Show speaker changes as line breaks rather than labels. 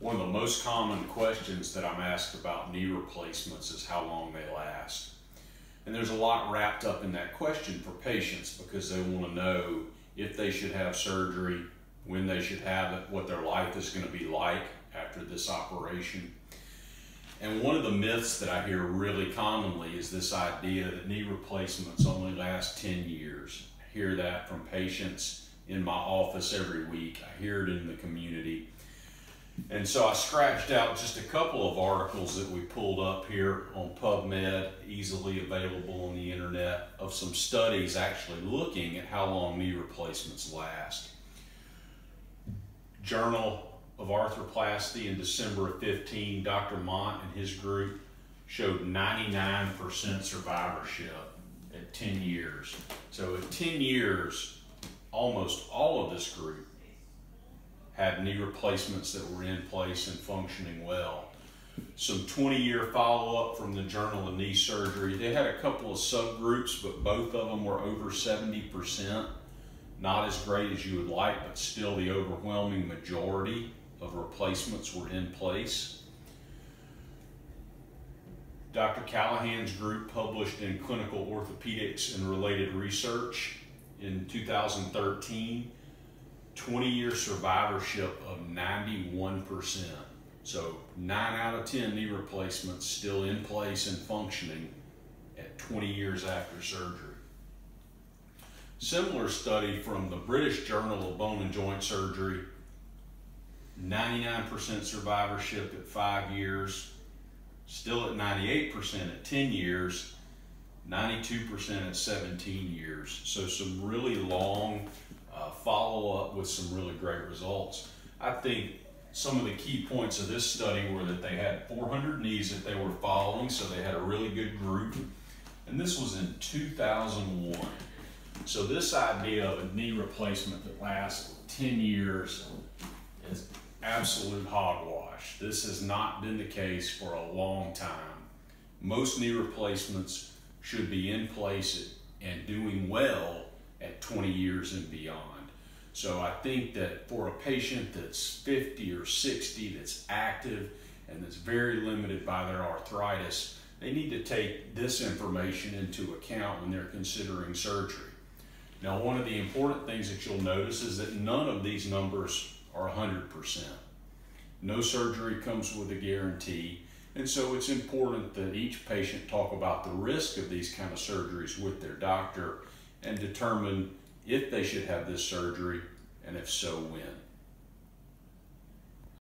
One of the most common questions that I'm asked about knee replacements is how long they last. And there's a lot wrapped up in that question for patients because they want to know if they should have surgery, when they should have it, what their life is going to be like after this operation. And one of the myths that I hear really commonly is this idea that knee replacements only last 10 years. I hear that from patients in my office every week. I hear it in the community. And so I scratched out just a couple of articles that we pulled up here on PubMed, easily available on the internet, of some studies actually looking at how long knee replacements last. Journal of Arthroplasty in December of 15, Dr. Mont and his group showed 99% survivorship at 10 years. So at 10 years, almost all of this group had knee replacements that were in place and functioning well. Some 20 year follow up from the Journal of Knee Surgery. They had a couple of subgroups, but both of them were over 70%. Not as great as you would like, but still the overwhelming majority of replacements were in place. Dr. Callaghan's group published in Clinical Orthopedics and Related Research in 2013 20 year survivorship of 91%. So 9 out of 10 knee replacements still in place and functioning at 20 years after surgery. Similar study from the British Journal of Bone and Joint Surgery 99% survivorship at 5 years, still at 98% at 10 years, 92% at 17 years. So some really long uh, follow up with some really great results. I think some of the key points of this study were that they had 400 knees that they were following, so they had a really good group. And this was in 2001. So this idea of a knee replacement that lasts 10 years is absolute hogwash. This has not been the case for a long time. Most knee replacements should be in place and doing well at 20 years and beyond. So I think that for a patient that's 50 or 60 that's active and that's very limited by their arthritis, they need to take this information into account when they're considering surgery. Now, one of the important things that you'll notice is that none of these numbers are 100%. No surgery comes with a guarantee, and so it's important that each patient talk about the risk of these kind of surgeries with their doctor and determine if they should have this surgery and if so, when.